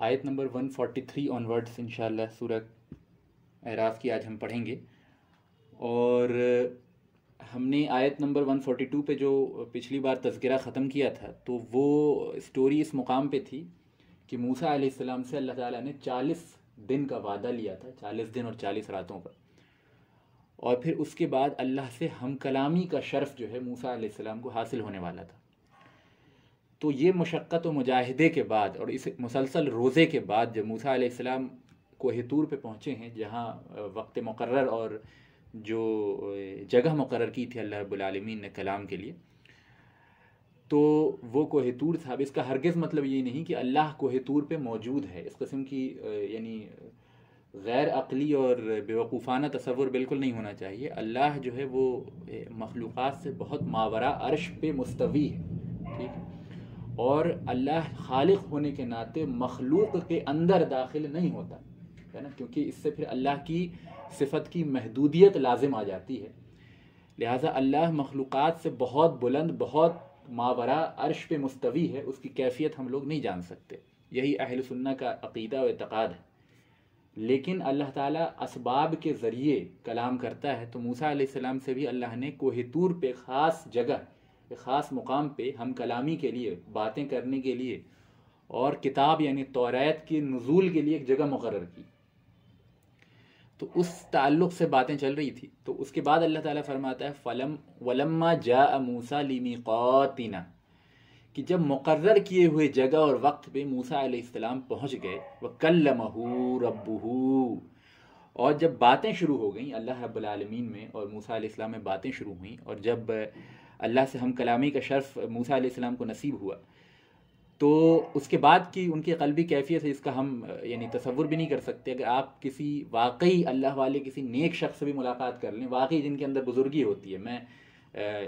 आयत number 143 onwards इंशाल्लाह, सूरह एराफ की आज हम पढ़ेंगे। और हमने आयत नंबर 142 पे जो पिछली बार तस्करा ख़त्म किया था तो वो स्टोरी इस मुकाम पे थी कि मूसा अलैहिस्सलाम से अल्लाह ताला ने 40 दिन का वादा लिया था 40 दिन और 40 रातों का और फिर उसके बाद अल्लाह से हम कलामी का शर्फ जो है, मूसा अलैहिस्सलाम को हासिल होने वाला था। तो ये मशक्क़त व मुजाहिदे के बाद और इस मुसलसल रोज़े के बाद जब मूसा अलैहिस्सलाम कोहितूर पे पहुँचे हैं, जहाँ वक्त मुकर्र और जो जगह मुकर की थी अल्लाह रब्बुल ने कलाम के लिए तो वो कोहितूर था। इसका हरगिज़ मतलब ये नहीं कि अल्लाह कोहितूर पे मौजूद है। इस कस्म की यानी गैर अकली और बेवकूफ़ाना तस्वुर बिल्कुल नहीं होना चाहिए। अल्लाह जो है वो मखलूक़ात से बहुत मावरा, अर्श पे मुस्तवी है। ठीक है? और अल्लाह खालिक होने के नाते मखलूक के अंदर दाखिल नहीं होता, है ना? क्योंकि इससे फिर अल्लाह की सिफत की महदूदियत लाजिम आ जाती है। लिहाजा अल्लाह मखलूक़ात से बहुत बुलंद, बहुत मावरा अर्श पे मुस्तवी है, उसकी कैफियत हम लोग नहीं जान सकते। यही अहल सुन्ना का अकीदा व अतक़ाद है। लेकिन अल्लाह ताला असबाब के ज़रिए कलाम करता है तो मूसा सलाम से भी अल्लाह ने कोहितूर पे ख़ास जगह ख़ास मुकाम पे हम कलामी के लिए, बातें करने के लिए और किताब यानी तौरात के नज़ूल के लिए एक जगह मुकर की। तो उस ताल्लुक़ से बातें चल रही थी। तो उसके बाद अल्लाह ताला फरमाता है, फ़लम, वलम्मा जा मूसा लिमी लिमिक़ातिना। कि जब मुकर्र किए हुए जगह और वक्त पे मूसा अलैहिस्सलाम पहुँच गए, व कल्लमहू रब्बुहू। और जब बातें शुरू हो गई, अल्लाह रब्बुल आलमीन में और मूसा अलैहिस्सलाम में बातें शुरू हुई और जब अल्लाह से हम कलामी का शर्फ मूसा अलैहिस्सलाम को नसीब हुआ। तो उसके बाद की उनकी कलबी कैफियत है, इसका हम, यानी तस्वुर भी नहीं कर सकते। अगर आप किसी वाकई अल्लाह वाले किसी नेक शख्स से भी मुलाकात कर लें, वाकई जिनके अंदर बुजुर्गी होती है, मैं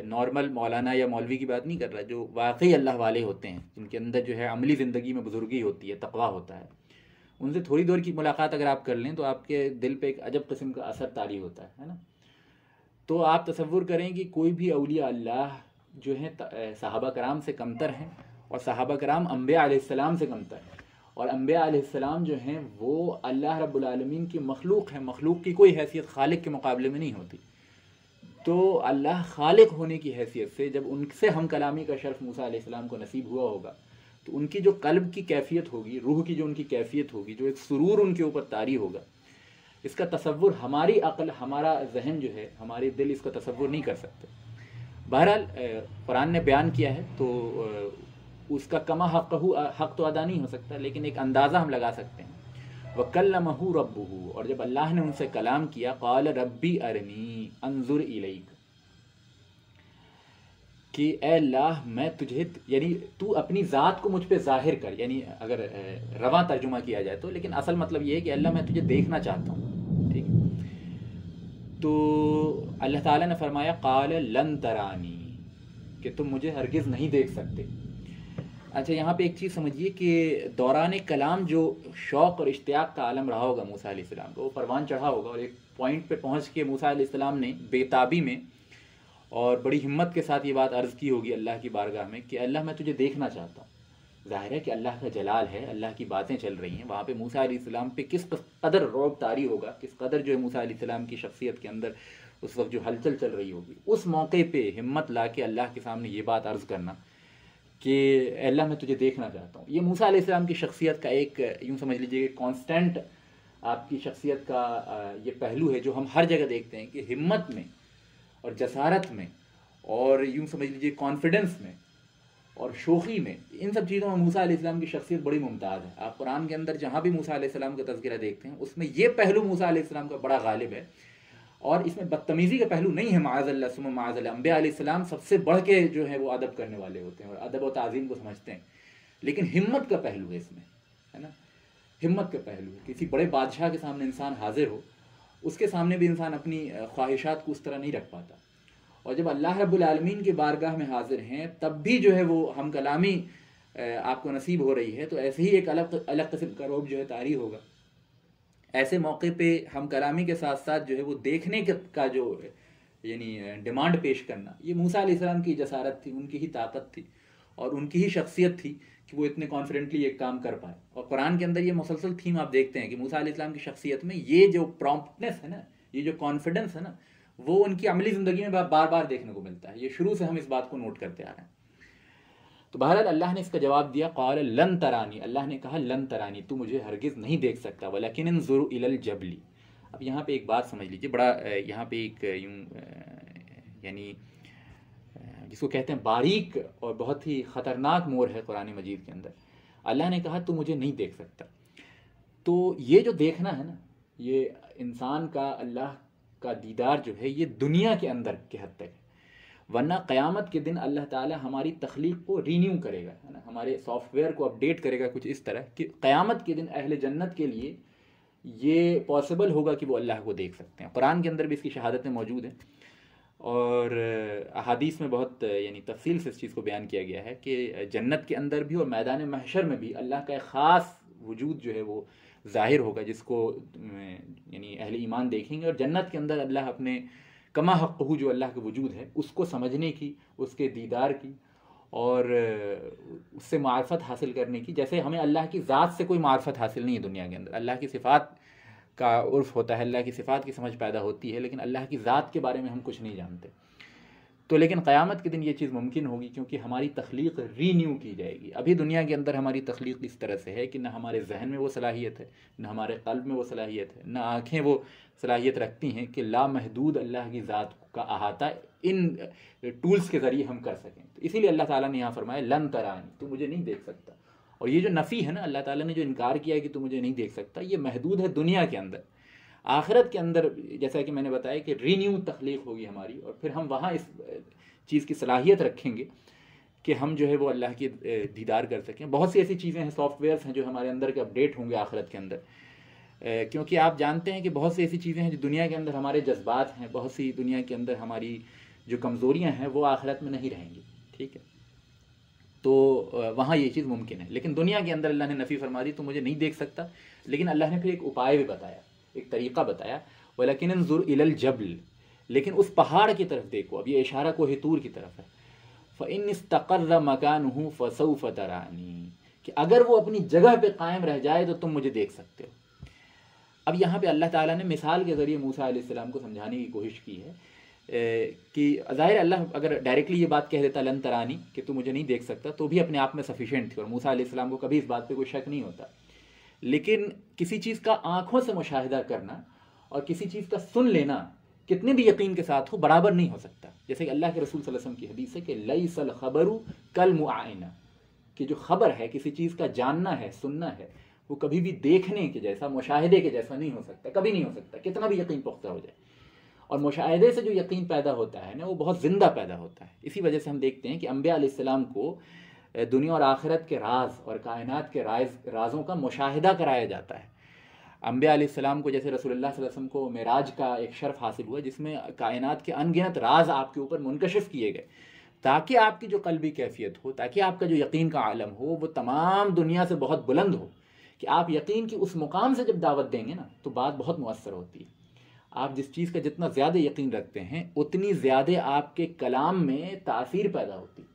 नॉर्मल मौलाना या मौलवी की बात नहीं कर रहा, जो वाकई अल्लाह वाले होते हैं, जिनके अंदर जो है अमली ज़िंदगी में बुजुर्गी होती है, तकवा होता है, उनसे थोड़ी देर की मुलाकात अगर आप कर लें तो आपके दिल पे एक अजब किस्म का असर तारी होता है है ना? तो आप तस्वुर करें कि कोई भी अलिया अल्लाह जो है साहबा कराम से कमतर हैं और साहबा कराम अम्बिया आसमाम से कमतर हैं। और अम्बिया आसमाम जो हैं, वो अल्लाह रब्बुल आलमीन की मखलूक है। मखलूक की कोई हैसियत खालिक के मुकाबले में नहीं होती। तो अल्लाह खालिक होने की हैसियत से जब उनसे हम कलामी का शर्फ मूसा अलैहिस्सलाम को नसीब हुआ होगा तो उनकी जो कल्ब की कैफियत होगी, रूह की जो उनकी कैफियत होगी, जो एक सुरूर उनके ऊपर तारी होगा इसका तसव्वुर हमारी अकल, हमारा जहन जो है, हमारे दिल इसका तस्वुर नहीं कर सकते। बहरहाल कुरान ने बयान किया है तो उसका कमा हक हक तो अदा नहीं हो सकता, लेकिन एक अंदाज़ा हम लगा सकते हैं। व कल्लमहू रब्बू और जब अल्लाह ने उनसे कलाम किया, काल रब्बी अरनी, अंजुर इलैक, कि अल्लाह, मैं तुझे यानी तू अपनी ज़ात को मुझ पर ज़ाहिर कर, यानी अगर रवा तर्जुमा किया जाए तो लेकिन असल मतलब ये है कि अल्लाह, मैं तुझे देखना चाहता हूँ। तो अल्लाह ताला ने फरमाया, काल लन तरानी, कि तुम मुझे हरगिज़ नहीं देख सकते। अच्छा यहाँ पे एक चीज़ समझिए कि दौरान कलाम जो शौक़ और इश्तियाक का आलम रहा होगा मूसा सलाम का, वो परवान चढ़ा होगा और एक पॉइंट पे पहुँच के मूसा सलाम ने बेताबी में और बड़ी हिम्मत के साथ ये बात अर्ज़ की होगी अल्लाह की बारगाह में कि अल्लाह, मैं तुझे देखना चाहता हूँ। ज़ाहिर है कि अल्लाह का जलाल है, अल्लाह की बातें चल रही हैं। वहाँ पे मूसा सलाम पे किस कदर रौब तारी होगा, किस कदर जो है मूसा सलाम की शख्सियत के अंदर उस वक्त जो हलचल चल रही होगी, उस मौके पे हिम्मत ला के अल्लाह के सामने ये बात अर्ज़ करना कि अल्लाह, मैं तुझे देखना चाहता हूँ। ये मूसा सलाम की शख्सियत का एक, यूँ समझ लीजिए कॉन्स्टेंट आपकी शख्सियत का ये पहलू है जो हम हर जगह देखते हैं कि हिम्मत में और जसारत में और यूँ समझ लीजिए कॉन्फिडेंस में और शोखी में। इन सब चीज़ों में मूसा इस्लाम की शख्सियत बड़ी मुमताज़ है। आप कुरान के अंदर जहाँ भी मूसा सलाम का तस्करा देखते हैं, उसमें ये पहलू मूसा इस्लाम का बड़ा गालिब है। और इसमें बदतमीज़ी का पहलू नहीं है माज़ल्ला माज़ अम्बिया सबसे बढ़ के जो है वो अदब करने वाले होते हैं और अदब और तज़ीम को समझते हैं। लेकिन हिम्मत का पहलू है इसमें, है ना? हिम्मत का पहलू है। किसी बड़े बादशाह के सामने इंसान हाजिर हो, उसके सामने भी इंसान अपनी ख्वाहिशात को उस तरह नहीं रख पाता। और जब अल्लाह रब्लमीन के बारगाह में हाजिर हैं, तब भी जो है वो हम कलामी आपको नसीब हो रही है तो ऐसे ही एक अलग अलग किस्म का रोब जो है तारी होगा। ऐसे मौके पे हम कलामी के साथ साथ जो है वो देखने का जो, यानी डिमांड पेश करना, ये मूसा सलाम की जसारत थी, उनकी ही ताकत थी, और उनकी ही शख्सियत थी कि वो इतने कॉन्फिडेंटली एक काम कर पाए। और कुरान के अंदर ये मुसलसल थीम आप देखते हैं कि मूसा इस्लाम की शख्सियत में ये जो प्रॉम्प्टनेस है ना, ये जो कॉन्फिडेंस है ना वो उनकी अमली ज़िंदगी में बार बार देखने को मिलता है। ये शुरू से हम इस बात को नोट करते आ रहे हैं। तो बहरहाल अल्लाह ने इसका जवाब दिया, कौल लन तरानी। अल्लाह ने कहा, लन तरानी, तू मुझे हरगिज़ नहीं देख सकता। वलकिन ज़ुर इलल जबली। अब यहाँ पे एक बात समझ लीजिए, बड़ा यहाँ पे एक यूँ यानी जिसको कहते हैं बारीक और बहुत ही ख़तरनाक मोर है कुरान मजीद के अंदर। अल्लाह ने कहा, तू मुझे नहीं देख सकता। तो ये जो देखना है ना, ये इंसान का अल्लाह का दीदार जो है ये दुनिया के अंदर के हद तक है। वरना क़यामत के दिन अल्लाह ताला हमारी तख्लीक को रीन्यू करेगा, है ना? हमारे सॉफ्टवेयर को अपडेट करेगा कुछ इस तरह कि क़यामत के दिन अहल जन्नत के लिए ये पॉसिबल होगा कि वो अल्लाह को देख सकते हैं। कुरान के अंदर भी इसकी शहादतें मौजूद हैं। और अहादीस में बहुत, यानी तफसील से इस चीज़ को बयान किया गया है कि जन्नत के अंदर भी और मैदान महशर में भी अल्लाह का एक ख़ास वजूद जो है वो ज़ाहिर होगा, जिसको यानी अहल ईमान देखेंगे और जन्नत के अंदर अल्लाह अपने, कमा हक़ जो अल्लाह के वजूद है, उसको समझने की, उसके दीदार की और उससे मार्फत हासिल करने की। जैसे हमें अल्लाह की ज़ात से कोई मार्फत हासिल नहीं है दुनिया के अंदर। अल्लाह की सिफ़ात का उर्फ़ होता है, अल्लाह की सिफ़ात की समझ पैदा होती है, लेकिन अल्लाह की ज़ात के बारे में हम कुछ नहीं जानते। तो लेकिन क़यामत के दिन ये चीज़ मुमकिन होगी क्योंकि हमारी तख्लीक रीन्यू की जाएगी। अभी दुनिया के अंदर हमारी तख्लीक इस तरह से है कि न हमारे जहन में वो सलाहियत है, न हमारे कल्ब में वो सलाहियत है, न आँखें वो सलाहियत रखती हैं कि लामहदूद अल्लाह की ज़ात का अहाता इन टूल्स के ज़रिए हम कर सकें। तो इसीलिए अल्लाह ताला ने यहाँ फरमाया, लन तरानी तो मुझे नहीं देख सकता। और ये जो नफ़ी है ना, अल्लाह ताला ने जो इनकार किया है कि तू मुझे नहीं देख सकता, ये महदूद है दुनिया के अंदर। आखिरत के अंदर, जैसा कि मैंने बताया कि रीन्यू तख्लीक होगी हमारी और फिर हम वहाँ इस चीज़ की सलाहियत रखेंगे कि हम जो है वो अल्लाह की दीदार कर सकें। बहुत सी ऐसी चीज़ें हैं, सॉफ्टवेयर्स हैं जो हमारे अंदर के अपडेट होंगे आखिरत के अंदर। क्योंकि आप जानते हैं कि बहुत सी ऐसी चीज़ें हैं जो दुनिया के अंदर हमारे जज्बात हैं, बहुत सी दुनिया के अंदर हमारी जो कमज़ोरियाँ हैं वो आखिरत में नहीं रहेंगी, ठीक है? तो वहाँ ये चीज़ मुमकिन है। लेकिन दुनिया के अंदर अल्लाह ने नफ़ी फरमा दी तो मुझे नहीं देख सकता। लेकिन अल्लाह ने फिर एक उपाय भी बताया। एक तरीक़ा बताया, वलकिन ज़ुर इलल जबल लेकिन उस पहाड़ की तरफ़ देखो, अब ये इशारा को हितूर की तरफ़ है। फ़िन इस्तकर मकान हूँ फ़सऊ फ़तरानी कि अगर वो अपनी जगह पे कायम रह जाए तो तुम मुझे देख सकते हो। अब यहाँ पे अल्लाह ताला ने मिसाल के ज़रिए मूसा सलाम को समझाने की कोशिश की है कि ज़ाहिर अल्लाह अगर डायरेक्टली ये बात कह देता, लन तरानी कि तू मुझे नहीं देख सकता तो भी अपने आप में सफिशेंट थी, और मूसा सलाम को कभी इस बात पर कोई शक नहीं होता। लेकिन किसी चीज़ का आँखों से मुशाहिदा करना और किसी चीज़ का सुन लेना कितने भी यकीन के साथ हो, बराबर नहीं हो सकता। जैसे कि अल्लाह के रसूल वसल्लम की हदीस है कि लई सल खबरू कल मुआयना कि जो खबर है, किसी चीज़ का जानना है, सुनना है, वो कभी भी देखने के जैसा, मुशाहिदे के जैसा नहीं हो सकता, कभी नहीं हो सकता, कितना भी यकीन पुख्ता हो जाए। और मुशाहिदे से जो यकीन पैदा होता है ना, वो बहुत ज़िंदा पैदा होता है। इसी वजह से हम देखते हैं कि अम्बिया को दुनिया और आखिरत के राज और कायनात के राज, राजों का मुशाहिदा कराया जाता है। अम्बिया आसमाम को जैसे रसोल्ला वसम को मराज का एक शर्फ हासिल हुआ, जिसमें कायनात के अनगिनत राज आपके ऊपर मुनकशिफ किए गए, ताकि आपकी जो कलबी कैफियत हो, ताकि आपका जो यकीन का आलम हो, वो तमाम दुनिया से बहुत बुलंद हो, कि आप यकीन की उस मुकाम से जब दावत देंगे ना तो बात बहुत मुअसर होती है। आप जिस चीज़ का जितना ज़्यादा यकीन रखते हैं, उतनी ज़्यादा आपके कलाम में तासीर पैदा होती है,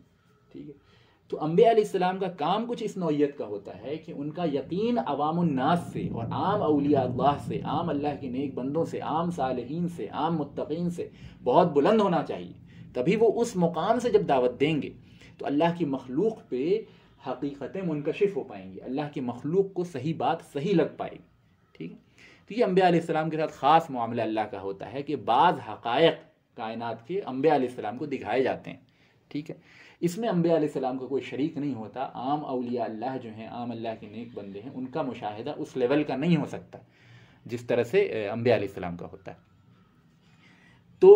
ठीक है? तो अम्बिया सलाम का काम कुछ इस नौीयत का होता है कि उनका यकीन अवामनास से और आम अलिया अल्लाह से, आम अल्लाह के नेक बंदों से, आम सालहीन से, आम मुतकीन से बहुत बुलंद होना चाहिए। तभी वो उस मुकाम से जब दावत देंगे तो अल्लाह की मखलूक पे हकीकतें मुनकशिफ हो पाएँगी। अल्लाह की मखलूक को सही बात सही लग पाएगी। ठीक है? तो ये अम्बिया सलाम के साथ ख़ास मामला अल्लाह का होता है कि बाज़ हक़ायक कायनात के अम्बिया सलाम को दिखाए जाते हैं। ठीक है? इसमें अम्बिया सलाम का कोई शरीक नहीं होता। आम अलिया अल्लाह जो हैं, आम अल्लाह के नेक बंदे हैं, उनका मुशाहिदा उस लेवल का नहीं हो सकता, जिस तरह से अम्बे सलाम का होता है। तो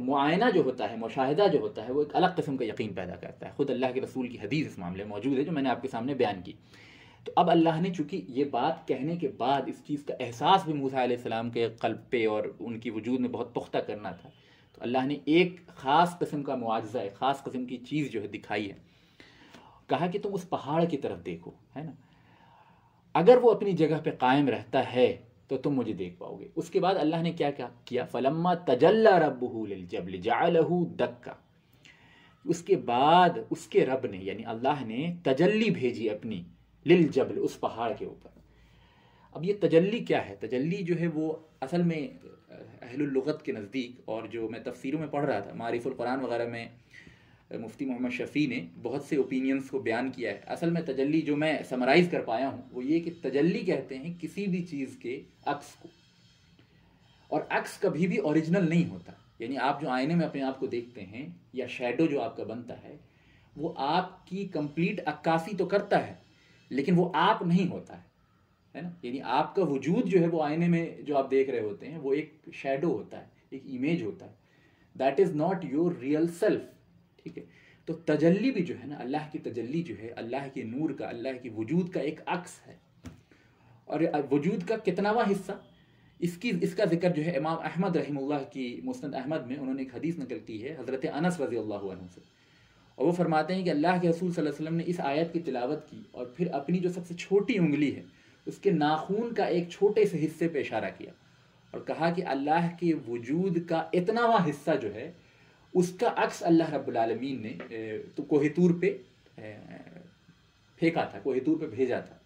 मुआयना जो होता है, मुशाहिदा जो होता है, वो एक अलग किस्म का यकीन पैदा करता है। ख़ुद अल्लाह के रसूल की हदीस इस मामले में मौजूद है, जो मैंने आपके सामने बयान की। तो अब अल्लाह ने चूँकि ये बात कहने के बाद इस चीज़ का एहसास भी मूसा सलाम के कल्ब पे और उनकी वजूद में बहुत पुख्ता करना था अल्लाह ने एक ख़ास किस्म का मुआवजा, एक ख़ास किस्म की चीज़ जो है दिखाई है। कहा कि तुम उस पहाड़ की तरफ़ देखो, है ना? अगर वो अपनी जगह पे कायम रहता है तो तुम मुझे देख पाओगे। उसके बाद अल्लाह ने क्या क्या किया? फलम्मा तजल्ला रबू जबल जालहू दक्का। उसके बाद उसके रब ने, यानी अल्लाह ने तजल्ली भेजी अपनी, लिल जबल, उस पहाड़ के ऊपर। अब ये तजल्ली क्या है? तजल्ली जो है वो असल में अहलुलगत के नज़दीक और जो मैं तफसीरों में पढ़ रहा था, मारिफुल कुरान वगैरह में मुफ्ती मोहम्मद शफ़ी ने बहुत से ओपिनियंस को बयान किया है। असल में तजल्ली जो मैं समराइज़ कर पाया हूँ, वो ये कि तजल्ली कहते हैं किसी भी चीज़ के अक्स को। और अक्स कभी भी ओरिजिनल नहीं होता। यानी आप जो आईने में अपने आप को देखते हैं या शेडो जो आपका बनता है, वो आपकी कंप्लीट अक्कासी तो करता है, लेकिन वो आप नहीं होता है। है ना? यानी आपका वजूद जो है वो आईने में जो आप देख रहे होते हैं, वो एक शेडो होता है, एक इमेज होता है। That is not your real self ठीक है? तो तजल्ली भी जो है ना, अल्लाह की तजल्ली जो है, अल्लाह के नूर का, अल्लाह की वजूद का एक अक्स है। और वजूद का कितनावा हिस्सा? इसकी, इसका ज़िक्र जो है इमाम अहमद रही की मुस्ंद अहमद में उन्होंने एक हदीस नकल की है, हज़रत अनस रज़ी अल्लाह से। और वो फरमाते हैं कि अल्लाह के रसूल वसल्लम ने इस आयत की तिलावत की और फिर अपनी जो सबसे छोटी उंगली है उसके नाखून का एक छोटे से हिस्से पे इशारा किया और कहा कि अल्लाह के वजूद का इतनावा हिस्सा जो है, उसका अक्स अल्लाह रब्बुल ने तो कोहितूर पे फेंका था, कोहितूर पे भेजा था।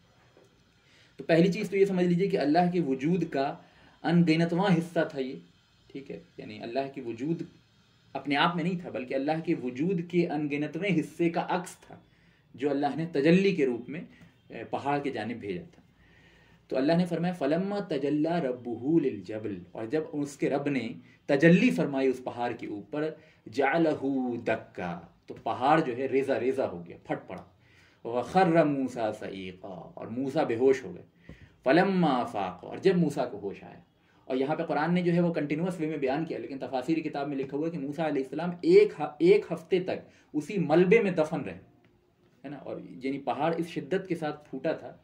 तो पहली चीज़ तो ये समझ लीजिए कि अल्लाह के वजूद का अनगिनतवा हिस्सा था ये, ठीक है? यानी अल्लाह के वजूद अपने आप में नहीं था, बल्कि अल्लाह के वजूद के अनगिनतवें हिस्से का अक्स था, जो अल्लाह ने तजल्ली के रूप में पहाड़ के जानब भेजा था। तो अल्लाह ने फरमाया, फलम्मा तजल्ला रबूल जबल। और जब उसके रब ने तजल्ली फरमाई उस पहाड़ के ऊपर, जालहू दक्का तो पहाड़ जो है रेजा रेजा हो गया, फट पड़ा। वह खर्र मूसा सईका, और मूसा बेहोश हो गए। फलम्मा फाक, और जब मूसा को होश आया। और यहाँ पे कुरान ने जो है वो कंटिन्यूस वे में बयान किया, लेकिन तफासिर किताब में लिखा हुआ है कि मूसा अलैहिस्सलाम एक एक हफ़्ते तक उसी मलबे में दफन रहे। है ना? और यानी पहाड़ इस शिद्दत के साथ फूटा था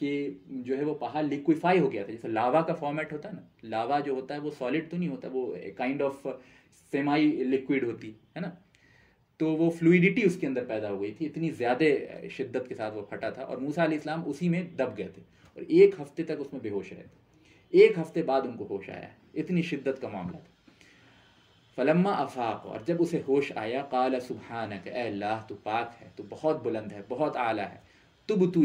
कि जो है वो पहाड़ लिक्विफाई हो गया था। जैसे लावा का फॉर्मेट होता है ना, लावा जो होता है वो सॉलिड तो नहीं होता, वो काइंड ऑफ़ सेमाई लिक्विड होती, है ना? तो वो फ्लूडिटी उसके अंदर पैदा हो गई थी, इतनी ज़्यादा शिद्दत के साथ वो फटा था और मूसा इस्लाम उसी में दब गए थे और एक हफ़्ते तक उसमें बेहोश रहे थे। एक हफ़्ते बाद उनको होश आया, इतनी शिद्दत का मामला था। फलम्मा अफाक, और जब उसे होश आया, काला सुबहान अल्लाह तो पाक है तो बहुत बुलंद है, बहुत आला है तुब तु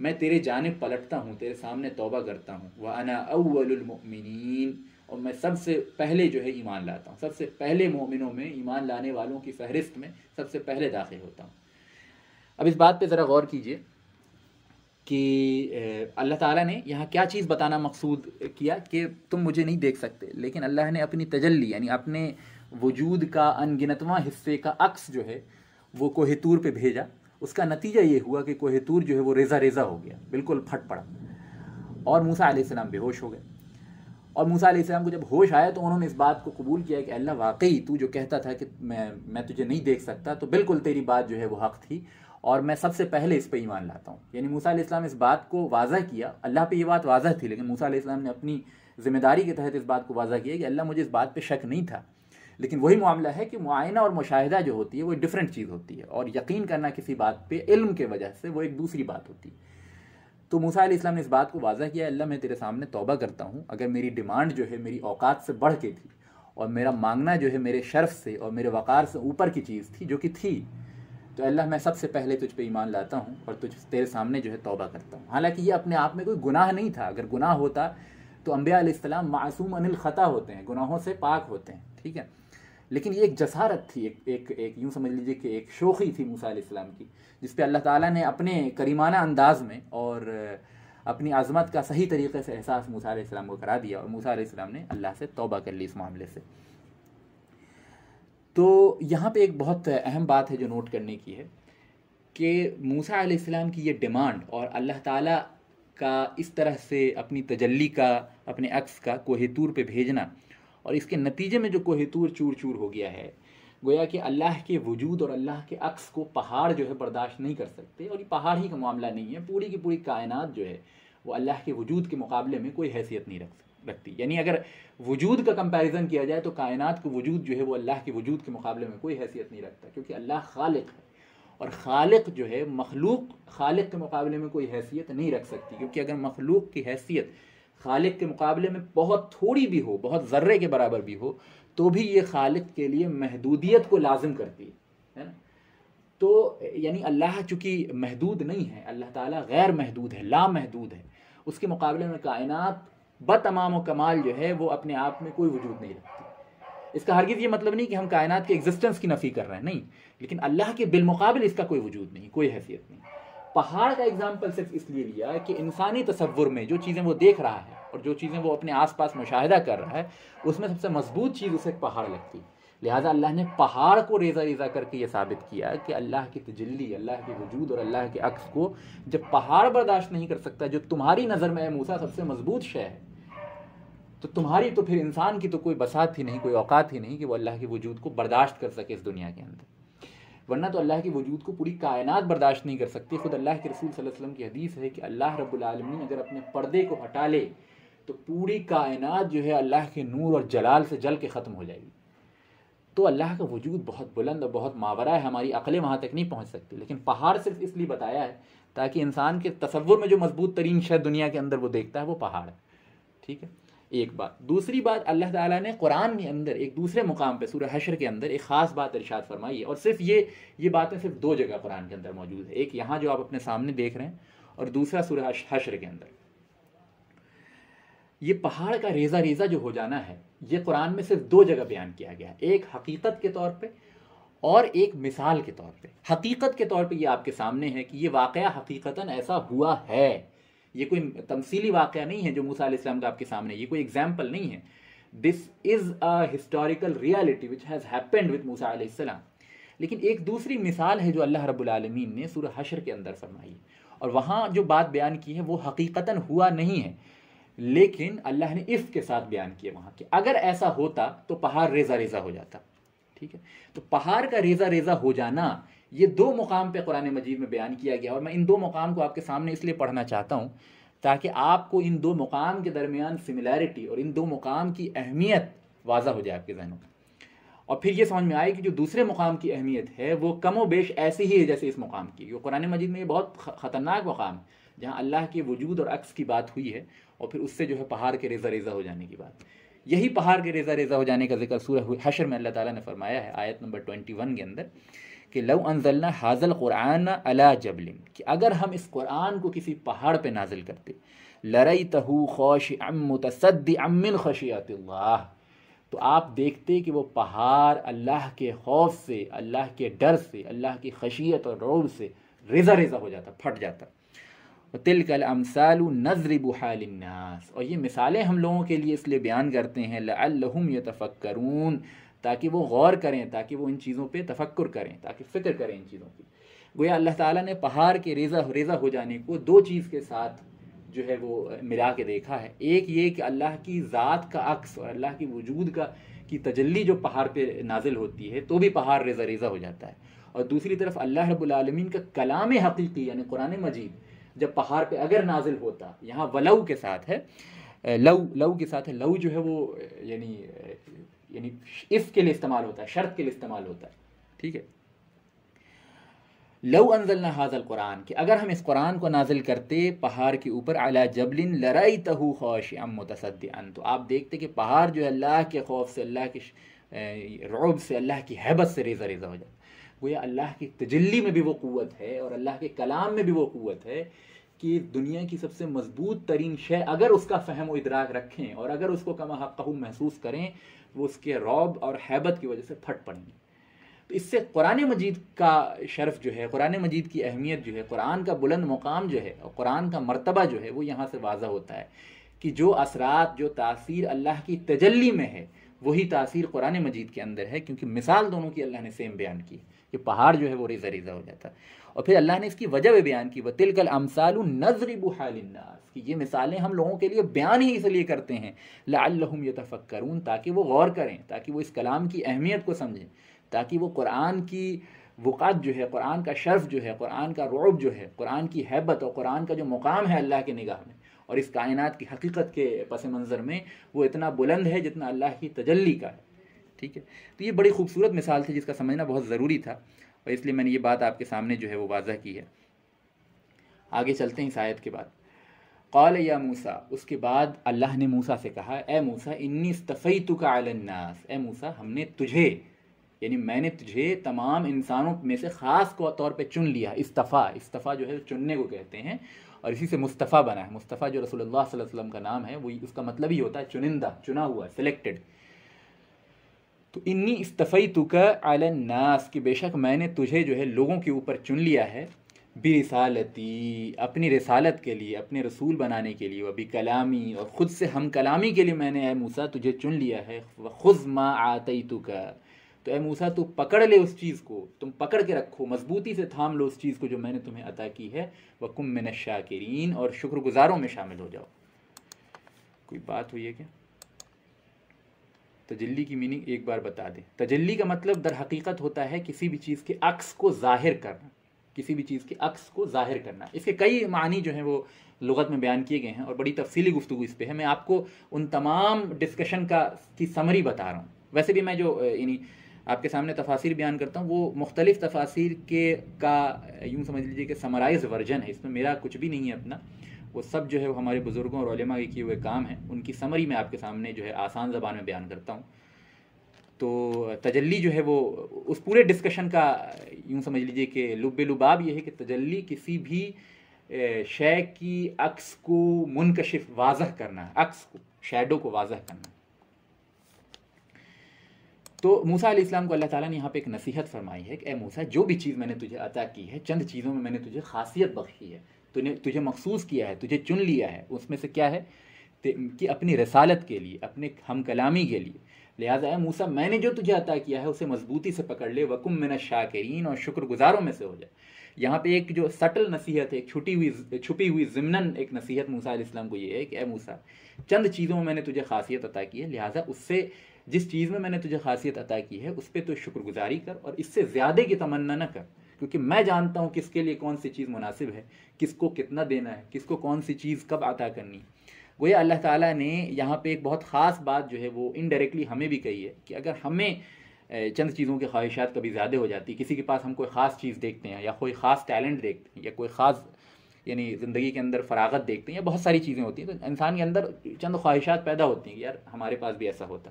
मैं तेरे जाने पलटता हूँ, तेरे सामने तौबा करता हूँ। वह अना अव्वलमिन और मैं सबसे पहले जो है ईमान लाता हूँ। सबसे पहले मोमिनों में ईमान लाने वालों की फहरिस्त में सबसे पहले दाखिल होता हूँ। अब इस बात पे ज़रा गौर कीजिए कि अल्लाह ताला ने यहाँ क्या चीज़ बताना मकसूद किया कि तुम मुझे नहीं देख सकते। लेकिन अल्लाह ने अपनी तजल्ली, यानी अपने वजूद का अनगिनतवा हिस्से का अक्स जो है, वो कोहितूर पे भेजा। उसका नतीजा ये हुआ कि कोहतूर जो है वो रेज़ा रेज़ा हो गया। बिल्कुल फट पड़ा। और मूसा आसमाम बेहोश हो गए। और मूसा आसमाम को जब होश आया तो उन्होंने इस बात को कबूल किया कि अल्लाह वाकई तू जो कहता था कि मैं मैं तुझे नहीं देख सकता तो बिल्कुल तेरी बात जो है वो हक थी और मैं सबसे पहले इस पर ईमान लाता हूँ। यानी मूसा इस्लाम इस बात को वाजह किया। अल्लाह पे ये बात वाजह थी, लेकिन मूसा इस्लाम ने अपनी ज़िम्मेदारी के तहत इस बात को वाजह किया कि अल्लाह मुझे इस बात पर शक नहीं था। लेकिन वही मामला है कि मुआयना और मुशाहिदा जो होती है, वो डिफरेंट चीज़ होती है और यकीन करना किसी बात पे, इल्म के वजह से वो एक दूसरी बात होती है। तो मूसा इस्लाम ने इस बात को वाजा किया, अल्लाह मैं तेरे सामने तौबा करता हूँ, अगर मेरी डिमांड जो है मेरी औकात से बढ़ के थी और मेरा मांगना जो है मेरे शर्फ से और मेरे वक़ार से ऊपर की चीज़ थी, जो कि थी तो अल्लाह मैं सबसे पहले तुझ पे ईमान लाता हूँ और तुझ, तेरे सामने जो है तौबा करता हूँ। हालाँकि ये अपने आप में कोई गुनाह नहीं था। अगर गुनाह होता तो अम्बिया मासूम अनिल ख़ता होते हैं, गुनाहों से पाक होते हैं, ठीक है? लेकिन ये एक जसारत थी, एक एक एक यूँ समझ लीजिए कि एक शोखी थी मूसा इस्लाम की जिस पे अल्लाह ताला ने अपने करीमाना अंदाज में और अपनी आज़मत का सही तरीके से एहसास मूसा इस्लाम को करा दिया और मूसा इस्लाम ने अल्लाह से तौबा कर ली इस मामले से। तो यहाँ पे एक बहुत अहम बात है जो नोट करने की है कि मूसा इस्लाम की ये डिमांड और अल्लाह ताला का इस तरह से अपनी तजल्ली का, अपने अक्स का कोहतूर पे भेजना और इसके नतीजे में जो कोहतूर चूर चूर हो गया है, गोया कि अल्लाह के वजूद और अल्लाह के अक्स को पहाड़ जो है बर्दाश्त नहीं कर सकते और ये पहाड़ ही का मामला नहीं है, पूरी की पूरी कायनात जो है, वो अल्लाह के वजूद के मुकाबले में कोई हैसियत नहीं रख रखती। यानी अगर वजूद का कंपैरिजन किया जाए तो कायनात का वजूद जो है वो अल्लाह के वजूद के मुकाबले में कोई हैसियत नहीं रखता, क्योंकि अल्लाह खालिक है और खालिक जो है, मखलूक खालिक के मुकाबले में कोई हैसियत नहीं रख सकती, क्योंकि अगर मखलूक की हैसियत खालिक के मुकाबले में बहुत थोड़ी भी हो, बहुत ज़र्रे के बराबर भी हो तो भी ये खालिक के लिए महदूदियत को लाजिम करती है है ना? तो यानी अल्लाह चूँकि महदूद नहीं है, अल्लाह ताला गैर महदूद है ला महदूद है, उसके मुकाबले में कायनात बतमाम कमाल जो है, वो अपने आप में कोई वजूद नहीं रखती। इसका हरगिज़ ये मतलब नहीं कि हम कायनात के एग्जिस्टेंस की नफ़ी कर रहे हैं, नहीं, लेकिन अल्लाह के बिलमुकाबिल इसका कोई वजूद नहीं, कोई हैसियत नहीं। पहाड़ का एग्ज़ाम्पल सिर्फ़ इसलिए लिया कि इंसानी तस्वुर में जो चीज़ें वो देख रहा है और जो चीज़ें वो अपने आसपास मुशाहिदा कर रहा है, उसमें सबसे मज़बूत चीज़ उसे पहाड़ लगती है। लिहाजा अल्लाह ने पहाड़ को रेज़ा रेज़ा करके ये साबित किया कि अल्लाह की तजल्ली, अल्लाह के वजूद और अल्लाह के अक्स को जब पहाड़ बर्दाश्त नहीं कर सकता, जो तुम्हारी नज़र में मूसा सबसे मज़बूत शय है तो तुम्हारी तो फिर इंसान की तो कोई बसात ही नहीं, कोई औकात ही नहीं कि वो अल्लाह के वजूद को बर्दाश्त कर सके इस दुनिया के अंदर। वरना तो अल्लाह के वजूद को पूरी कायनात बर्दाश्त नहीं कर सकती। खुद अल्लाह के रसूल वसल्लम की हदीस है कि अल्लाह रब्लमिन अगर अपने पर्दे को हटा ले तो पूरी कायनात जो है अल्लाह के नूर और जलाल से जल के ख़त्म हो जाएगी। तो अल्लाह का वजूद बहुत बुलंद और बहुत मावरा है, हमारी अकलें वहाँ तक नहीं पहुँच सकती। लेकिन पहाड़ सिर्फ़ इसलिए बताया है ताकि इंसान के तस्वुर में जो मज़बूत तरीन शय दुनिया के अंदर वो देखता है, वो पहाड़ है। ठीक है? एक बात। दूसरी बात, अल्लाह ताला ने कुरान के अंदर, एक दूसरे मुकाम पे सूर्य हशर के अंदर एक ख़ास बात इरशाद फरमाई है। और सिर्फ़ ये ये बातें सिर्फ़ दो जगह कुरान के अंदर मौजूद है। एक यहाँ जो आप अपने सामने देख रहे हैं और दूसरा सूर्य हशर के अंदर। ये पहाड़ का रेजा रेजा जो हो जाना है, ये कुरान में सिर्फ़ दो जगह बयान किया गया है। एक हकीकत के तौर पर और एक मिसाल के तौर पे। हकीकत के तौर पे ये आपके सामने है कि ये वाक़ हकीकतन ऐसा हुआ है। ये कोई तमसीली वाक़ नहीं है जो मूसा इस्लाम का आपके सामने ये कोई एग्ज़ाम्पल नहीं है। This is a historical reality which has happened with Musa सलाम। लेकिन एक दूसरी मिसाल है जो अल्लाह रब्लमीन ने सूर हशर के अंदर फरमाई। और वहाँ जो बात बयान की है वो हकीकता हुआ नहीं है। लेकिन अल्लाह ने इफ़ के साथ बयान किया वहाँ के। अगर ऐसा होता तो पहाड़ रेजा रेजा हो जाता। ठीक है? तो पहाड़ का रेजा रेजा हो जाना ये दो मुकाम पे कुरान मजीद में बयान किया गया, और मैं इन दो मुकाम को आपके सामने इसलिए पढ़ना चाहता हूँ ताकि आपको इन दो मुकाम के दरमियान सिमिलैरिटी और इन दो मुकाम की अहमियत वाजा हो जाए आपके जहनों में। और फिर ये समझ में आए कि जो दूसरे मुकाम की अहमियत है, वो कम व बेश ऐसी ही है जैसे इस मुकाम की। कुरान मजीद में ये बहुत ख़तरनाक मुकाम है, जहाँ अल्लाह के वजूद और अक्स की बात हुई है, और फिर उससे जो है पहाड़ के रेज़ा रेज़ा हो जाने की बात। यही पहाड़ के रेज़ा रेज़ा हो जाने का ज़िक्र सूरह हशर में अल्लाह ताला ने फरमाया है, आयत नंबर ट्वेंटी वन के अंदर। कि लव अनजलना हाजल क़ुरान अला जबलिन, कि अगर हम इस कुरान को किसी पहाड़ पे नाजिल करते। लरई तहू खौश अमतसद अमिन खशियात तो आप देखते कि वो पहाड़ अल्लाह के खौफ से, अल्लाह के डर से, अल्लाह की खशियत और रौब से रेज़ा रेज़ा हो जाता, फट जाता। तिल कल अमसाल नजरबहालनास और ये मिसालें हम लोगों के लिए इसलिए बयान करते हैं लहम यतफ़क्रून ताकि वो गौर करें, ताकि वो इन चीज़ों पे तफक्र करें, ताकि फ़िक्र करें इन चीज़ों की। गोया अल्लाह ताला ने पहाड़ के रेज़ा रेज़ा हो जाने को दो चीज़ के साथ जो है वो मिला के देखा है। एक ये कि अल्लाह की ज़ात का अक्स और अल्लाह की वजूद का, की तजल्ली जो पहाड़ पे नाजिल होती है तो भी पहाड़ रेज़ा रेज़ा हो जाता है। और दूसरी तरफ़ अल्लाह रबालमीन का कलाम हकीकी, यानी कुरान मजीद, जब पहाड़ पे अगर नाजिल होता, यहाँ वलऊ के साथ है, लऊ लऊ के साथ है, लऊ जो है वो, यानी यानी इफ़ के लिए इस्तेमाल होता है, शर्त के लिए इस्तेमाल होता है। ठीक है? लव अनजल हाजल कुरान कि अगर हम इस कुरान को नाजिल करते पहाड़ के ऊपर, अला जबलिन लड़ाई तहु खौश अम तो आप देखते कि पहाड़ जो है अल्लाह के खौफ से, अल्लाह के रौब से, अल्लाह की हैबत से रेज़ा रेज़ा हो जाता गोया अल्लाह की तजल्ली में भी वो क़वत है और अल्लाह के कलाम में भी वो क़वत है कि दुनिया की सबसे मज़बूत तरीन शय अगर उसका फ़हम व इदराक रखें और अगर उसको कमा हक़ महसूस करें वो उसके रौब और हैबत की वजह से फट पड़ेंगे तो इससे कुरान मजीद का शर्फ जो है, कुरान मजीद की अहमियत जो है, कुरान का बुलंद मुकाम जो है और कुरान का मरतबा जो है, वो यहाँ से वाजा होता है कि जो असरात, जो तासीर अल्लाह की तजल्ली में है, वही तासीर कुरान मजीद के अंदर है, क्योंकि मिसाल दोनों की अल्लाह ने सेम बयान की कि पहाड़ जो है वो रेजा रेजा हो जाता और फिर अल्लाह ने इसकी वजह बयान की वतिल कल अमसाल नजरिबुहालन्नास कि ये मिसालें हम लोगों के लिए बयान ही इसलिए करते हैं लाम यतफ़क्रून ताकि वो गौर करें, ताकि वो इस कलाम की अहमियत को समझें, ताकि वो कुरान की वक़ात जो है, कुरान का शर्फ जो है, कुरान का रौब जो है, कुरान की हैबत और कुरान का जो मुकाम है अल्लाह के निगाह में और इस कायनात की हकीकत के पस मंज़र में वो इतना बुलंद है जितना अल्लाह की तजल्ली का है। ठीक है? तो ये बड़ी खूबसूरत मिसाल थी जिसका समझना बहुत ज़रूरी था और इसलिए मैंने ये बात आपके सामने जो है वो वाजह की है। आगे चलते हैं इस आयत के बाद। कौल या मूसा, उसके बाद अल्लाह ने मूसा से कहा, ए मूसा, इन्नी तफ़ई तो का अलन्नास ए मूसा, हमने तुझे, यानी मैंने तुझे तमाम इंसानों में से ख़ास तौर पे चुन लिया, इस्तफ़ा इस्तफ़ा जो है चुनने को कहते हैं, और इसी से मुस्तफ़ा बना है, मुस्तफ़ा जो अलैहि वसल्लम का नाम है वो उसका मतलब ही होता है चुनिंदा, चुना हुआ सिलेक्टेड तो इन्नी इस्तफ़ई तुका अलन्नास कि बेशक मैंने तुझे जो है लोगों के ऊपर चुन लिया है बिरसालती, अपनी रसालत के लिए, अपने रसूल बनाने के लिए, वबी कलामी, और ख़ुद से हम कलामी के लिए मैंने ए मूसा, तुझे चुन लिया है, व माँ आतई का तो ए मूसा, तू पकड़ ले उस चीज़ को, तुम पकड़ के रखो, मजबूती से थाम लो उस चीज़ को जो मैंने तुम्हें अता की है वह कुम मिन शाकिरीन, और शुक्रगुजारों में शामिल हो जाओ। कोई बात हुई है क्या? तजल्ली की मीनिंग एक बार बता दें। तजल्ली का मतलब दर हकीकत होता है किसी भी चीज़ के अक्स को ज़ाहिर करना। किसी भी चीज़ के अक्स को ज़ाहिर करना। इसके कई मानी जो हैं वो लगत में बयान किए गए हैं और बड़ी तफसीली गुफ्तु इस पर है। मैं आपको उन तमाम डिस्कशन का, की समरी बता रहा हूँ। वैसे भी मैं जो यानी आपके सामने तफासिर बयान करता हूँ, वो मुख्तलिफ़ तफासिर के का, यूँ समझ लीजिए कि समराइज वर्जन है। इसमें मेरा कुछ भी नहीं है अपना। वो सब जो है वो हमारे बुज़ुर्गों और किए हुए काम हैं। उनकी समरी मैं आपके सामने जो है आसान ज़बान में बयान करता हूँ। तो तजल्ली जो है वो, उस पूरे डिस्कशन का यूँ समझ लीजिए कि लुब लुबाब ये है कि तजल्ली किसी भी शय की अक्स को मुनकशिफ वाजह करना, अक्स को, शेडो को वाजह करना। तो मूसा इस्लाम को अल्लाह ताला ने यहाँ पे एक नसीहत फरमाई है कि, ए मूसा, जो भी चीज़ मैंने तुझे अता की है, चंद चीज़ों में मैंने तुझे खासियत बख्शी है तूने तुझे मखसूस किया है, तुझे चुन लिया है, उसमें से क्या है? कि अपनी रसालत के लिए, अपने हम कलामी के लिए लिहाजा मूसा, मैंने जो तुझे अता किया है, उसे मजबूती से पकड़ ले, वकुम मिन शाकिरीन और शुक्रगुजारों में से हो जाए यहाँ पे एक जो सटल नसीहत है, एक छुटी हुई छुपी हुई ज़िमनन एक नसीहत मूसा इस्लाम को ये है कि, ए मूसा, चंद चीज़ों में मैंने तुझे खासियत अता की है, लिहाजा उससे, जिस चीज़ में मैंने तुझे खासियत अता की है, उस पर तो शुक्रगुजारी कर, और इससे ज़्यादा की तमन्ना न कर, क्योंकि मैं जानता हूँ किसके लिए कौन सी चीज़ मुनासिब है, किसको कितना देना है, किसको कौन सी चीज़ कब अता करनी वही अल्लाह ताला ने यहाँ पे एक बहुत ख़ास बात जो है वो इनडायरेक्टली हमें भी कही है कि अगर हमें चंद चीज़ों की ख्वाहिशात कभी ज़्यादा हो जाती, किसी के पास हम कोई ख़ास चीज़ देखते हैं या कोई ख़ास टैलेंट देखते हैं या कोई ख़ास, यानी ज़िंदगी के अंदर फरागत देखते हैं या बहुत सारी चीज़ें होती हैं तो इंसान के अंदर चंद ख्वाहिशात पैदा होती हैं यार हमारे पास भी ऐसा होता।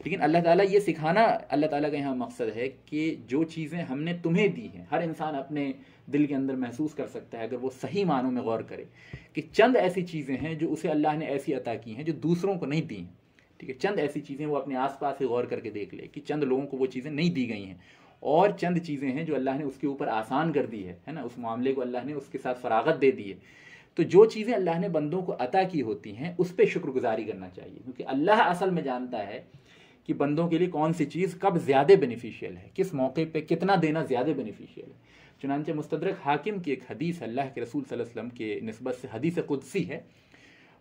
लेकिन अल्लाह ताला ये सिखाना, अल्लाह ताला का यहाँ मकसद है कि जो चीज़ें हमने तुम्हें दी हैं, हर इंसान अपने दिल के अंदर महसूस कर सकता है, अगर वो सही मानों में गौर करे कि चंद ऐसी चीज़ें हैं जो उसे अल्लाह ने ऐसी अता की हैं, जो दूसरों को नहीं दी हैं। ठीक है, चंद ऐसी चीज़ें वो अपने आसपास से गौर करके देख ले कि चंद लोगों को वो चीज़ें नहीं दी गई हैं। और चंद चीज़ें हैं जो अल्लाह ने उसके ऊपर आसान कर दी है है ना? उस मामले को अल्लाह ने उसके साथ फरागत दे दी है। तो जो चीज़ें अल्लाह ने बंदों को अता की होती हैं, उस पर शुक्रगुजारी करना चाहिए, क्योंकि अल्लाह असल में जानता है कि बंदों के लिए कौन सी चीज़ कब ज़्यादा बेनिफिशियल है, किस मौके पे कितना देना ज़्यादा बेनिफिशियल है। चुनानचे मुस्तदरक हाकिम की एक हदीस अल्लाह के रसूल वसल्लम के नस्बत से, हदीस कुदसी है।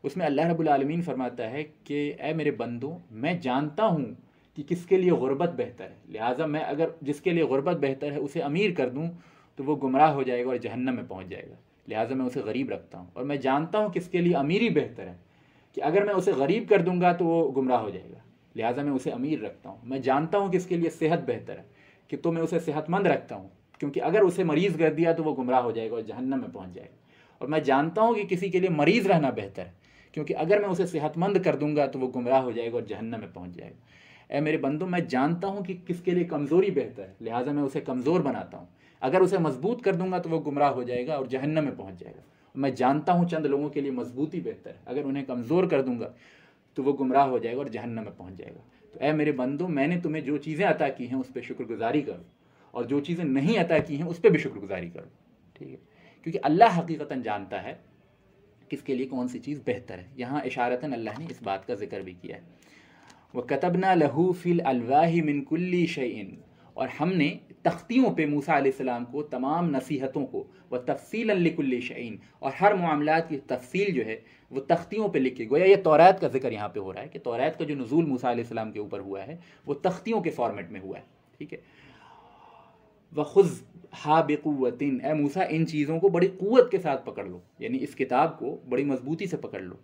उसमें अल्लाह रब्लमीन फरमाता है कि ए मेरे बंदो, मैं जानता हूँ कि किसके लिए गुर्बत बेहतर है। लिहाजा मैं अगर जिसके लिए गुर्बत बेहतर है, उसे अमीर कर दूँ तो वो गुमराह हो जाएगा और जहन्नम में पहुँच जाएगा। लिहाजा मैं उसे गरीब रखता हूँ और मैं जानता हूँ किसके लिए अमीरी बेहतर है। कि अगर मैं उसे गरीब कर दूँगा तो वो गुमराह हो जाएगा। लिहाजा मैं उसे अमीर रखता हूँ। मैं जानता हूँ कि इसके लिए सेहत बेहतर है। कि तो मैं उसे सेहतमंद रखता हूँ। क्योंकि अगर उसे मरीज़ कर दिया तो वो गुमराह हो जाएगा और जहन्नम में पहुँच जाएगा। और मैं जानता हूँ कि किसी के लिए मरीज़ रहना बेहतर है, क्योंकि अगर मैं उसे सेहतमंद कर दूँगा तो वो गुमराह हो जाएगा और जहन्नम में पहुँच जाएगा। ए मेरे बंधु मैं जानता हूँ कि किसके लिए कमज़ोरी बेहतर है, लिहाजा मैं उसे कमज़ोर बनाता हूँ। अगर उसे मज़बूत कर दूँगा तो वो गुमराह हो जाएगा और जहन्नम में पहुँच जाएगा। मैं जानता हूँ चंद लोगों के लिए मजबूती बेहतर है, अगर उन्हें कमज़ोर कर दूँगा तो वो गुमराह हो जाएगा और जहन्नम में पहुँच जाएगा। तो ए मेरे बंधु मैंने तुम्हें जो चीज़ें अता की हैं उस पर शुक्रगुजारी करो। और जो चीज़ें नहीं अता की हैं, उस पर भी शुक्रगुजारी करो। ठीक है? क्योंकि अल्लाह हकीकता जानता है किसके लिए कौन सी चीज़ बेहतर है। यहाँ इशारता अल्लाह ने इस बात का ज़िक्र भी किया है। वह कतबना लहू फिल अलवाही मिनकुल्ली शैन और हमने तख्तियों पे मूसा सलाम को, तमाम नसीहतों को, व तफसील लिकुल्ल शैन और हर मामला की तफसील जो है, वो तख्तियों पे लिख। गोया ये तौरात का ज़िक्र यहाँ पे हो रहा है कि तौरात का जो नजूल मूसा सलाम के ऊपर हुआ है, वो तख्तियों के फॉर्मेट में हुआ है। ठीक है? व खुद हा बेकुतिन ए मूसा, इन चीज़ों को बड़ी क़ुत के साथ पकड़ लो। यानी इस किताब को बड़ी मजबूती से पकड़ लो।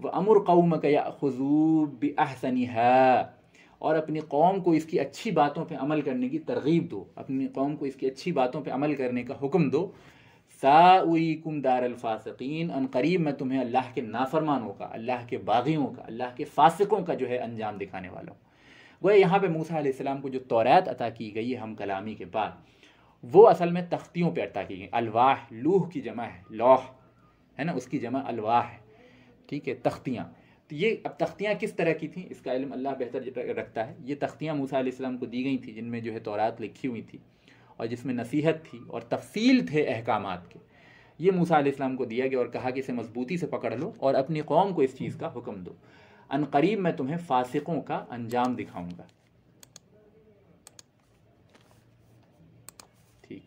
व अमुर कौम का खजूब अहसनी है और अपनी कौम को इसकी अच्छी बातों पर अमल करने की तरगीब दो। अपनी कौम को इसकी अच्छी बातों पर अमल करने का हुक्म दो। साउकुम दारफ़ासकीन अन करीब मैं तुम्हें अल्लाह के नाफरमानों का, अल्लाह के बागियों का, अल्लाह के फासिकों का जो है अंजाम दिखाने वाला हूँ। वह यहाँ पे मूसा सलाम को जो तौरात अता की गई है हम कलामी के बाद, वो असल में तख्तियों पे अता की गई। अलवाह, लूह की जमा है, लौह, है ना? उसकी जमा अलवाह है। ठीक है? तख्तियाँ। तो ये अब तख्तियाँ किस तरह की थी? इसका इल्म अल्लाह बेहतर रखता है। ये तख्तियाँ मूसा सलाम को दी गई थी, जिनमें जो है तौरात लिखी हुई थी और जिसमें नसीहत थी और तफसील थे अहकाम के। ये मूसा सलाम को दिया गया और कहा कि इसे मजबूती से पकड़ लो और अपनी कौम को इस चीज़ का हुक्म दो। अनकरीब मैं तुम्हें फासिकों का अंजाम दिखाऊँगा। ठीक।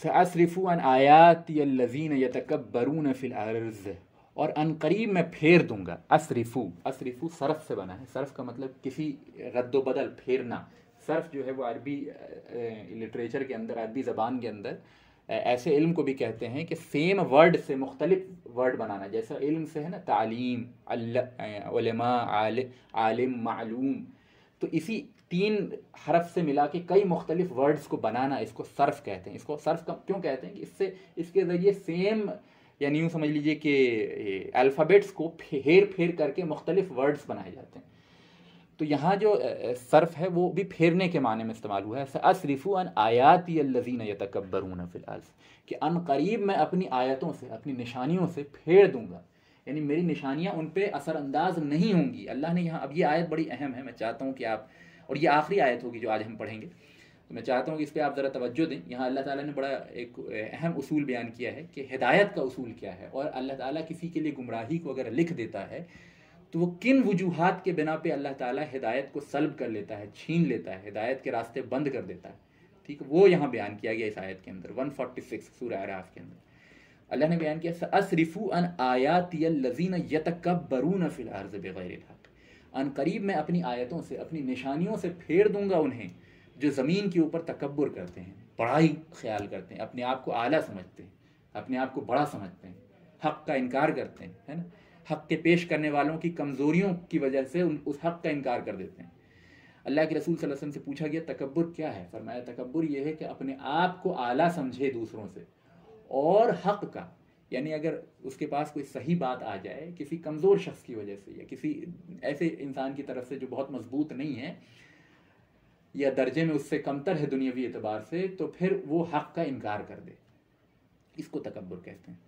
ससरिफू अन आयातीन यतकबरून फिल अर्ज़। और अनकरीब मैं फेर दूँगा। असरिफू असरिफू सरफ से बना है। सरफ का मतलब किसी रद्दबदल, फेरना। सरफ़ जो है वो अरबी लिटरेचर के अंदर, अरबी ज़बान के अंदर ऐसे इल्म को भी कहते हैं कि सेम वर्ड से मुख्तलिफ़ वर्ड बनाना, जैसा इल्म से है ना, तालीम आलिम, मालूम। तो इसी तीन हरफ से मिला के कई मुख्तलिफ़ वर्ड्स को बनाना इसको सर्फ कहते हैं। इसको सर्फ क्यों कहते हैं कि इससे, इसके ज़रिए सेम यानी यूँ समझ लीजिए कि अल्फ़ाबेट्स को फेर फेर करके मुख्तलिफ़ वर्ड्स बनाए जाते हैं। तो यहाँ जो सर्फ है, वो भी फेरने के माने में इस्तेमाल हुआ है। असरिफू अन आयाती यतकबरून फ़िलहाल कि अन करीब मैं अपनी आयतों से, अपनी निशानियों से फेर दूँगा। यानी मेरी निशानियाँ उन पर असरअंदाज नहीं होंगी। अल्लाह ने यहाँ, अब ये आयत बड़ी अहम है, मैं चाहता हूँ कि आप, और ये आखिरी आयत होगी जो आज हम पढ़ेंगे। तो मैं चाहता हूँ कि इस पर आप ज़रा तवज्जो दें। यहाँ अल्लाह ताला ने बड़ा एक अहम उसूल बयान किया है कि हिदायत का उसूल क्या है? और अल्लाह ताला किसी के लिए गुमराही को अगर लिख देता है तो वो किन वजूहत के बिना पे अल्लाह ताला हिदायत को सलब कर लेता है, छीन लेता है, हिदायत के रास्ते बंद कर देता है? ठीक है वो यहाँ बयान किया गया इस आयत के अंदर 146 सूरह आराफ के अंदर। अल्लाह ने बयान किया असरिफू अन आयातीन यतकबरून फिल अर्ज़ अन करीब मैं अपनी आयतों से, अपनी निशानियों से फेर दूँगा उन्हें, जो ज़मीन के ऊपर तकबर करते हैं बड़ाई ख्याल करते हैं, अपने आप को आला समझते हैं, अपने आप को बड़ा समझते हैं, हक का इनकार करते हैं, है ना? हक के पेश करने वालों की कमज़ोरियों की वजह से उन, उस हक का इनकार कर देते हैं। अल्लाह के रसूल वसल्लम से पूछा गया तकबर क्या है? फरमाया तकबर यह है कि अपने आप को आला समझे दूसरों से। और हक का, यानी अगर उसके पास कोई सही बात आ जाए, किसी कमज़ोर शख्स की वजह से या किसी ऐसे इंसान की तरफ़ से जो बहुत मज़बूत नहीं है, या दर्जे में उससे कमतर है दुनियावी एतबार से तो फिर वो हक का इनकार कर दे। इसको तकबर कहते हैं।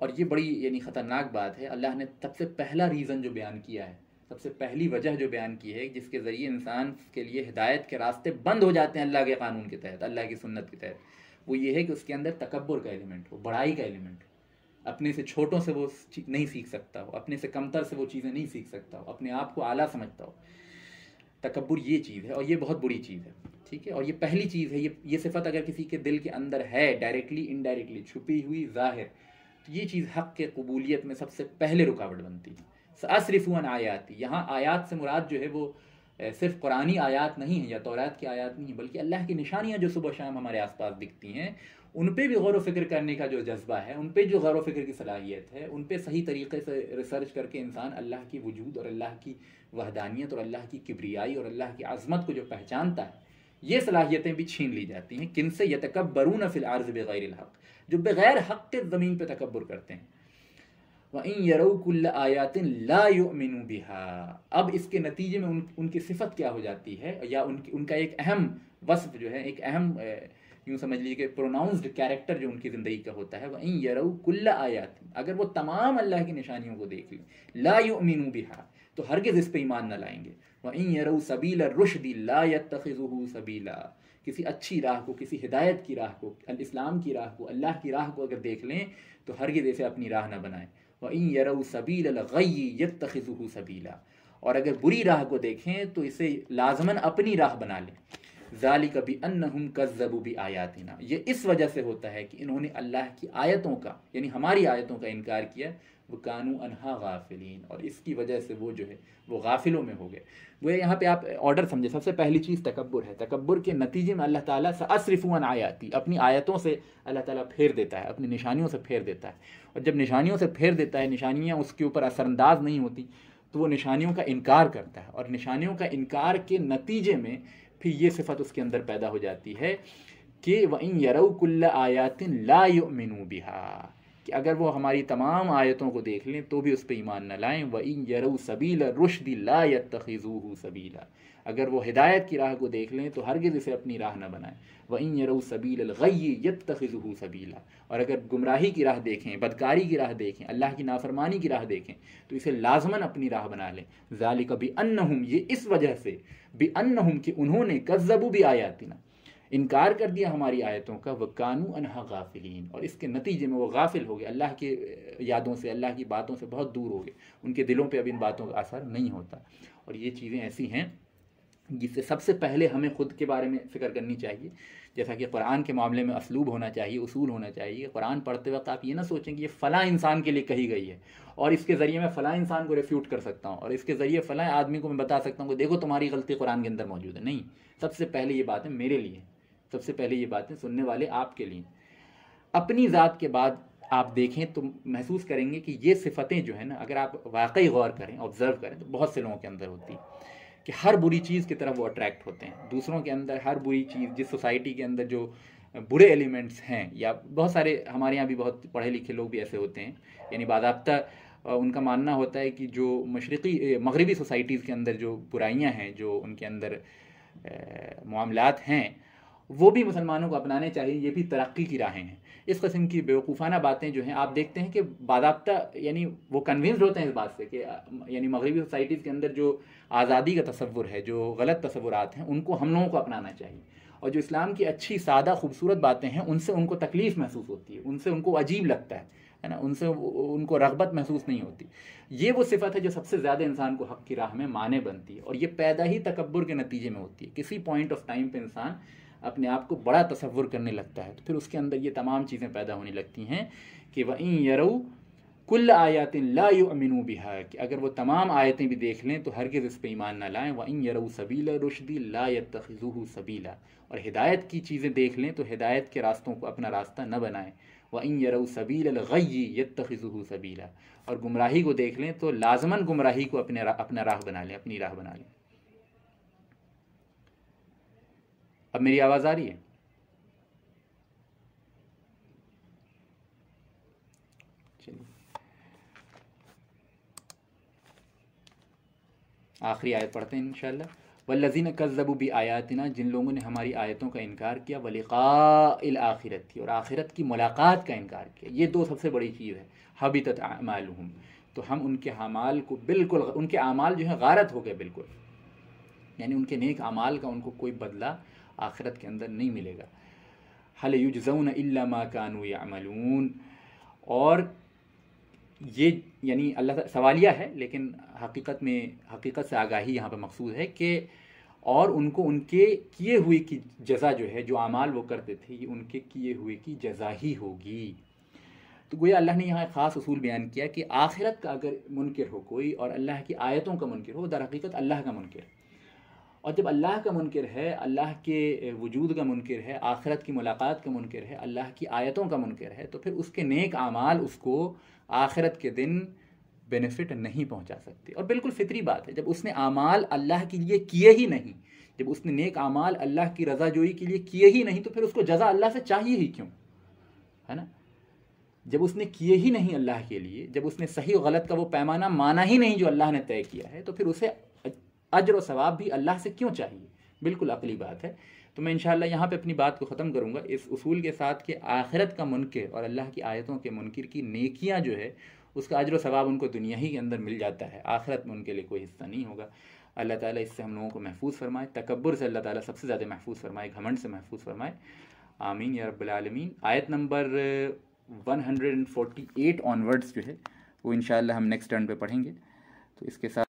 और ये बड़ी, यानी ख़तरनाक बात है। अल्लाह ने सबसे पहला रीज़न जो बयान किया है, सबसे पहली वजह जो बयान की है, जिसके ज़रिए इंसान के लिए हिदायत के रास्ते बंद हो जाते हैं अल्लाह के कानून के तहत, अल्लाह की सुन्नत के तहत। वो ये है कि उसके अंदर तकबर का एलिमेंट हो, बड़ाई का एलिमेंट हो। अपने से छोटों से वो नहीं सीख सकता हो, अपने से कमतर से वो चीज़ें नहीं सीख सकता हो, अपने आप को आला समझता हो। तकबर ये चीज़ है, और ये बहुत बुरी चीज़ है, ठीक है? और ये पहली चीज़ है, ये ये सिफत अगर किसी के दिल के अंदर है डायरेक्टली इनडायरेक्टली छुपी हुई, ज़ाहिर तो ये चीज़ हक़ के कबूलियत में सबसे पहले रुकावट बनती है। असरफुन आयाती। यहाँ आयात से मुराद जो है वो सिर्फ़ कुरानी आयात नहीं है या तौरात की आयात नहीं है, बल्कि अल्लाह की निशानियाँ जो सुबह शाम हमारे आसपास दिखती हैं, उन पर भी गौर फ़िक्र करने का जो जज्बा है, उन पर जो गौर फ़िक्र की सलाहियत है, उन पर सही तरीके से रिसर्च करके इंसान अल्लाह की वजूद और अल्लाह की वहदानियत और अल्लाह की किब्रियाई और अल्लाह की आज़मत को जो पहचानता है ये सलाहियतें भी छीन ली जाती हैं, किन से? यतकबरून फ़िल आर्ज़ बग़ैर हक़, जो बग़ैर हक़ के ज़मीन पर तकबर करते हैं। इन यरकुल्ल आयातिन ला युमिनु बिहा। अब इसके नतीजे में उन, उनकी सिफत क्या हो जाती है? या उनकी, उनका एक अहम वस्फ जो है, एक अहम यूँ समझ लीजिए कि प्रोनाउंस्ड कैरेक्टर जो उनकी ज़िंदगी का होता है, वह यरकुल्ल आयात अगर वो तमाम अल्लाह की निशानियों को देख लें, ला युमिनु बिहा तो हर हरगिज़ इस पर ईमान न लाएँगे। सबीला किसी अच्छी राह को, किसी हिदायत की राह को इस्लाम की राह को, अल्लाह की राह को अगर देख लें तो हरगिज़ इसे अपनी राह ना बनाएँ। इन यरऊ सबील यतखिज़ुहु सबीला। और अगर बुरी राह को देखें तो इसे लाजमन अपनी राह बना लें। जाली कभी अन्न हम कज़बू भी आयातिना ये इस वजह से होता है कि इन्होंने अल्लाह की आयतों का, यानी हमारी आयतों का इनकार किया वो कानू अनहा गाफिलीन। और इसकी वजह से वो जो है, वो गाफिलों में हो गए। वो यहाँ पे आप ऑर्डर समझे। सबसे पहली चीज़ तकबर है। तकबर के नतीजे में अल्लाह ताला से असरफुअन आयाती। अपनी आयतों से अल्लाह ताला फेर देता है। अपनी निशानियों से फेर देता है। और जब निशानियों से फेर देता है, निशानियाँ उसके ऊपर असरअंदाज नहीं होती तो वो निशानियों का इनकार करता है। और निशानियों का इनकार के नतीजे में फिर ये सिफत उसके अंदर पैदा हो जाती है कि व इन यरकुल्ल आयातिन ला युमिनु बिहा। कि अगर वो हमारी तमाम आयतों को देख लें तो भी उस पर ईमान न लाएँ। व इन यरऊ सबीला रुशदी ला यतखिज़ूहु सबीला। अगर वो हिदायत की राह को देख लें तो हरगिज़ इसे अपनी राह न बनाएँ। व इन यरऊ सबील गई यतखिज़ूहु सबीला। और अगर गुमराही की राह देखें, बदकारी की राह देखें, अल्लाह की नाफरमानी की राह देखें तो इसे लाजमन अपनी राह बना लें। ज़ाली कभी अन्न ये इस वजह से भी अन्न कि उन्होंने कज़बू भी आयातिना। इनकार कर दिया हमारी आयतों का वह कानू अनहा गाफिलीन। और इसके नतीजे में वो गाफिल हो गए। अल्लाह के यादों से, अल्लाह की बातों से बहुत दूर हो गए। उनके दिलों पे अब इन बातों का असर नहीं होता। और ये चीज़ें ऐसी हैं जिससे सबसे पहले हमें ख़ुद के बारे में फ़िक्र करनी चाहिए। जैसा कि कुरान के मामले में असलूब होना चाहिए, उसूल होना चाहिए। कुरान पढ़ते वक्त आप ये ना सोचें कि ये फ़लाँ इंसान के लिए कही गई है। और इसके ज़रिए मैं फ़लाँ इंसान को रिफ्यूट कर सकता हूँ। और इसके ज़रिए फ़लाँ आदमी को मैं बता सकता हूँ कि देखो तुम्हारी गलती कुरान के अंदर मौजूद है। नहीं, सबसे पहले ये बातें मेरे लिए। सबसे पहले ये बातें सुनने वाले आपके लिए। अपनी ज़ात के बाद आप देखें तो महसूस करेंगे कि ये सिफतें जो है ना, अगर आप वाकई गौर करें ऑब्ज़र्व करें तो बहुत से लोगों के अंदर होती कि हर बुरी चीज़ की तरफ़ वो अट्रैक्ट होते हैं। दूसरों के अंदर हर बुरी चीज़, जिस सोसाइटी के अंदर जो बुरे एलिमेंट्स हैं, या बहुत सारे, हमारे यहाँ भी बहुत पढ़े लिखे लोग भी ऐसे होते हैं। यानी बाबा उनका मानना होता है कि जो मशरक़ी मगरबी सोसाइटीज़ के अंदर जो बुराइयाँ हैं, जो उनके अंदर मामलात हैं वो भी मुसलमानों को अपनाने चाहिए, ये भी तरक्की की राहें हैं। इस कस्म की बेवकूफ़ाना बातें जो हैं, आप देखते हैं कि बाबा यानी वो कन्विंस्ड होते हैं इस बात से कि, यानी मगरबी सोसाइटीज़ के अंदर जो आज़ादी का तस्वुर है, जो गलत तस्वुरात हैं, उनको हम लोगों को अपनाना चाहिए। और जो इस्लाम की अच्छी, सादा, खूबसूरत बातें हैं, उनसे उनको तकलीफ़ महसूस होती है, उनसे उनको अजीब लगता है है ना? उनसे उनको रगबत महसूस नहीं होती। ये वो सिफत है जो सबसे ज़्यादा इंसान को हक़ की राह में माने बनती है, और ये पैदा ही तकबर के नतीजे में होती है। किसी पॉइंट ऑफ़ टाइम पर इंसान अपने आप को बड़ा तस्वुर करने लगता है तो फिर उसके अंदर ये तमाम चीज़ें पैदा होने लगती हैं कि वह यरऊ कुल आयातिन ला अमीनू बिहा कि अगर वो तमाम आयतें भी देख लें तो हरगिज़ इस पर ईमान ना लाएँ। व इन यरऊ सबीला रुशदी ला यतखिज़ुहु सबीला और हिदायत की चीज़ें देख लें तो हिदायत के रास्तों को अपना रास्ता न बनाएँ। व इन यरऊ सबील गई यतखिज़ुहु सबीला और गुमराही को देख लें तो लाजमन गुमराही को अपने रा, अपना राह बना लें अपनी राह बना लें। अब मेरी आवाज़ आ रही है? आखिरी आयत पढ़ते हैं इंशाल्लाह। वल्लजीन कज़बू भी आयातना जिन लोगों ने हमारी आयतों का इनकार किया वलिका आखिरत की और आखिरत की मुलाकात का इनकार किया। ये दो सबसे बड़ी चीज़ है, हबितत अमालहम। तो हम उनके अमाल को बिल्कुल, उनके अमाल जो है, गारत हो गए बिल्कुल। यानी उनके नेक अमाल का उनको कोई बदला आखिरत के अंदर नहीं मिलेगा। हल युजौन इल्ला कानू यामलून और ये, यानी अल्लाह सवालिया है, लेकिन हकीकत में, हकीकत से आगाही यहाँ पर मकसूद है कि और उनको, उनके किए हुए की जजा जो है, जो अमाल वो करते थे, ये उनके किए हुए की जजा ही होगी। तो गोया अल्लाह ने यहाँ ख़ास असूल बयान किया कि आखिरत का अगर मुनकर हो कोई और अल्लाह की आयतों का मुनकर हो, दर हकीकत अल्लाह का मुनकर और जब अल्लाह का मुनकर है, अल्लाह के वजूद का मुनकर है, आखिरत की मुलाकात का मुनकर है, अल्लाह की आयतों का मुनकर है तो फिर उसके नेक आमाल उसको आखिरत के दिन बेनिफिट नहीं पहुँचा सकते। और बिल्कुल फितरी बात है, जब उसने आमाल अल्लाह के लिए किए ही नहीं, जब उसने नेक आमाल अल्लाह की रजा जोई के लिए किए ही नहीं तो फिर उसको जजा अल्लाह से चाहिए ही क्यों? है ना? जब उसने किए ही नहीं अल्लाह के लिए, जब उसने सही गलत का वो पैमाना माना ही नहीं जो अल्लाह ने तय किया है तो फिर उसे अजर व सवाब भी अल्लाह से क्यों चाहिए? बिल्कुल अकली बात है। तो मैं इंशाल्लाह यहाँ पे अपनी बात को ख़त्म करूँगा। इस उसूल के साथ कि आखिरत का मुनकर और अल्लाह की आयतों के मुनकर की नेकियाँ जो है, उसका अजर सवाब उनको दुनिया ही के अंदर मिल जाता है। आखिरत में उनके लिए कोई हिस्सा नहीं होगा। अल्लाह ताला इससे हम लोगों को महफूज फरमाए तकबर से अल्लाह ताला सबसे ज़्यादा महफूज फरमाए, घमंड से महफूज फरमाए। आमीन या रब्बुल आयत नंबर 148 ऑनवर्ड्स जो है, वो इन हम नेक्स्ट टर्न पे पढ़ेंगे। तो इसके साथ